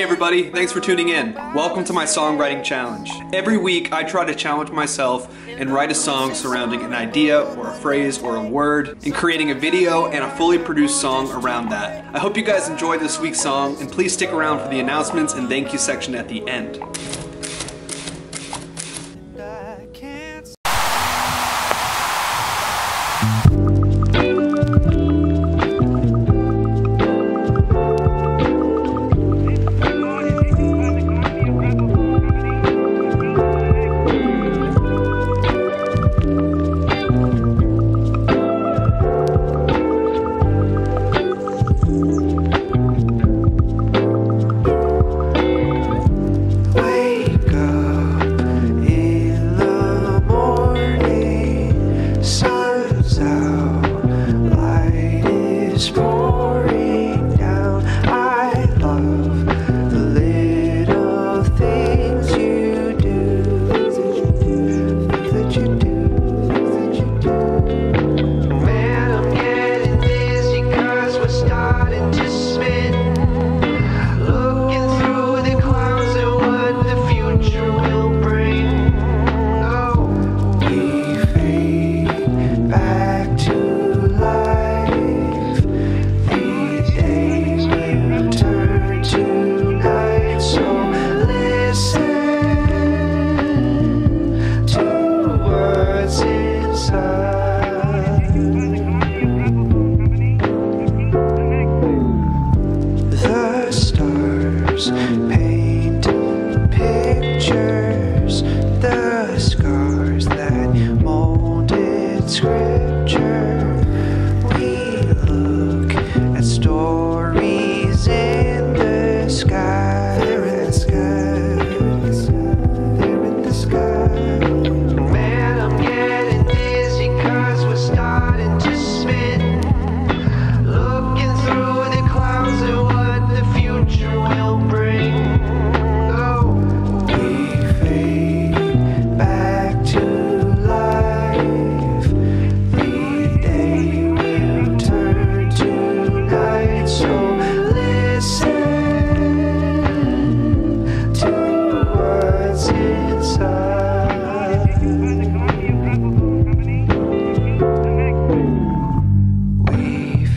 Hey everybody, thanks for tuning in. Welcome to my songwriting challenge. Every week I try to challenge myself and write a song surrounding an idea or a phrase or a word and creating a video and a fully produced song around that. I hope you guys enjoyed this week's song and please stick around for the announcements and thank you section at the end.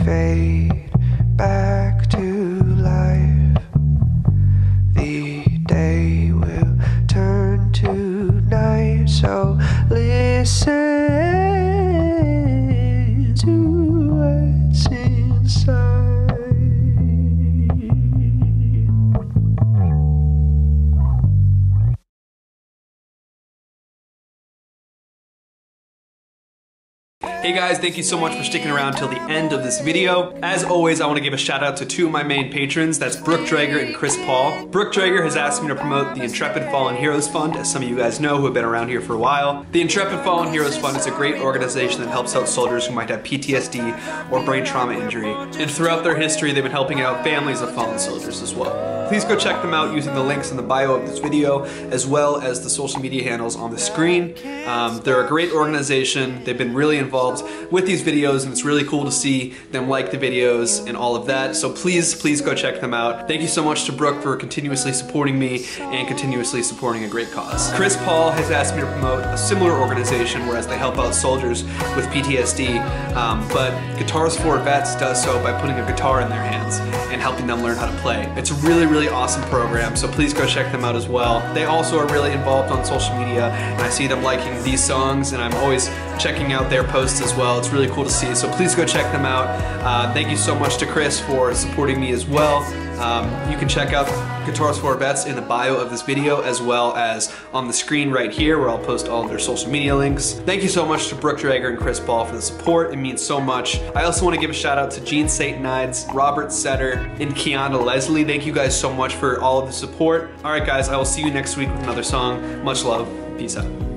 Fade back to life. The day will turn to night. So listen Hey guys, thank you so much for sticking around till the end of this video. As always, I want to give a shout out to two of my main patrons, that's Brooke Dreger and Chris Paul. Brooke Dreger has asked me to promote the Intrepid Fallen Heroes Fund, as some of you guys know who have been around here for a while. The Intrepid Fallen Heroes Fund is a great organization that helps out soldiers who might have PTSD or brain trauma injury. And throughout their history, they've been helping out families of fallen soldiers as well. Please go check them out using the links in the bio of this video, as well as the social media handles on the screen. Um, they're a great organization. They've been really involved with these videos, and it's really cool to see them like the videos and all of that. So please, please go check them out. Thank you so much to Brooke for continuously supporting me and continuously supporting a great cause. Chris Paul has asked me to promote a similar organization, whereas they help out soldiers with PTSD, um, but Guitars for Vets does so by putting a guitar in their hands and helping them learn how to play. It's a really, really awesome program, so please go check them out as well. They also are really involved on social media, and I see them liking these songs, and I'm always checking out their posts as well. It's really cool to see, so please go check them out. Uh, thank you so much to Chris for supporting me as well. Um, you can check out Guitars for Vets in the bio of this video as well as on the screen right here where I'll post all of their social media links. Thank you so much to Brooke Dreger and Chris Paul for the support. It means so much. I also want to give a shout out to Jean Saytanides, Robert Setter, and Kiana Lesley. Thank you guys so much for all of the support. All right guys, I will see you next week with another song. Much love. Peace out.